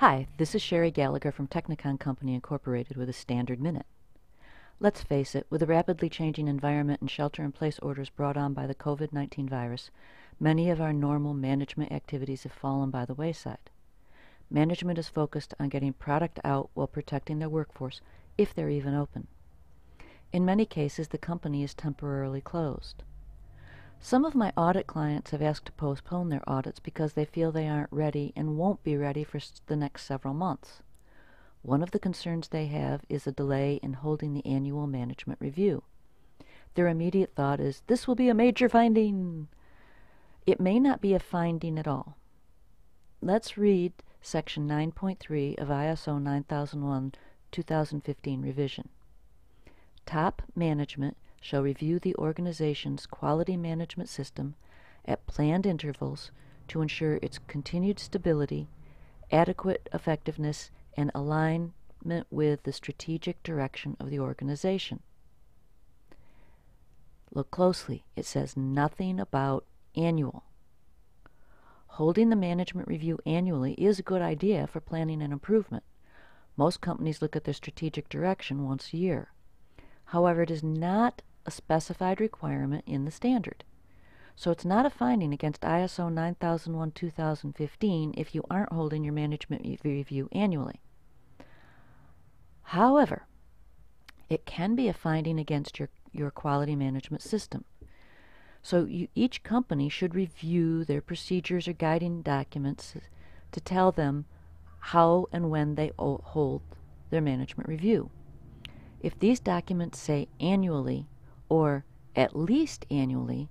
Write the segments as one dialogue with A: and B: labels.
A: Hi, this is Sherry Gallagher from Technacon Company Incorporated with a Standard Minute. Let's face it, with the rapidly changing environment and shelter in place orders brought on by the COVID 19 virus, many of our normal management activities have fallen by the wayside. Management is focused on getting product out while protecting their workforce, if they're even open. In many cases, the company is temporarily closed. Some of my audit clients have asked to postpone their audits because they feel they aren't ready and won't be ready for the next several months. One of the concerns they have is a delay in holding the annual management review. Their immediate thought is, this will be a major finding. It may not be a finding at all. Let's read section 9.3 of ISO 9001 2015 revision. Top management shall review the organization's quality management system at planned intervals to ensure its continued stability, adequate effectiveness, and alignment with the strategic direction of the organization. Look closely. It says nothing about annual. Holding the management review annually is a good idea for planning an improvement. Most companies look at their strategic direction once a year. However, it is not a specified requirement in the standard. So it's not a finding against ISO 9001-2015 if you aren't holding your management review annually. However, it can be a finding against your, your quality management system. So you, each company should review their procedures or guiding documents to tell them how and when they hold their management review. If these documents say annually or at least annually,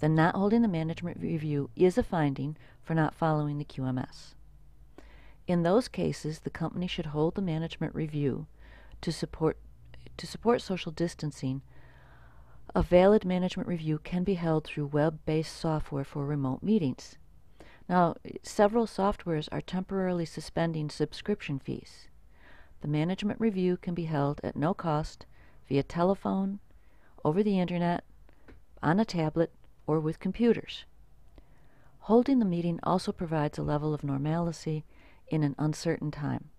A: then not holding the management review is a finding for not following the QMS. In those cases, the company should hold the management review to support, to support social distancing, a valid management review can be held through web-based software for remote meetings. Now, several softwares are temporarily suspending subscription fees. The management review can be held at no cost via telephone, over the internet, on a tablet, or with computers. Holding the meeting also provides a level of normalcy in an uncertain time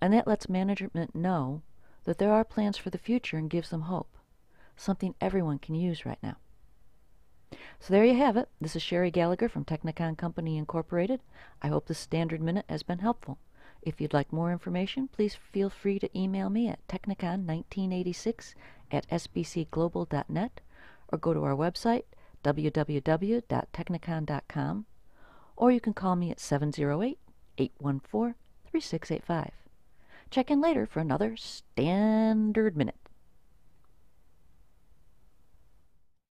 A: and that lets management know that there are plans for the future and gives them hope, something everyone can use right now. So there you have it. This is Sherry Gallagher from Technacon Company Incorporated. I hope this standard minute has been helpful. If you'd like more information, please feel free to email me at technacon1986 at sbcglobal.net or go to our website, www.technacon.com, or you can call me at 708 814 3685. Check in later for another Standard Minute.